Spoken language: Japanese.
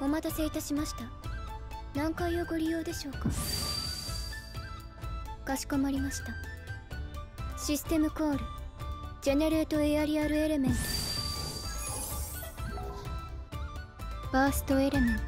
お待たせいたしました。何階をご利用でしょうか？かしこまりました。システムコール。ジェネレートエアリアルエレメント。バーストエレメント。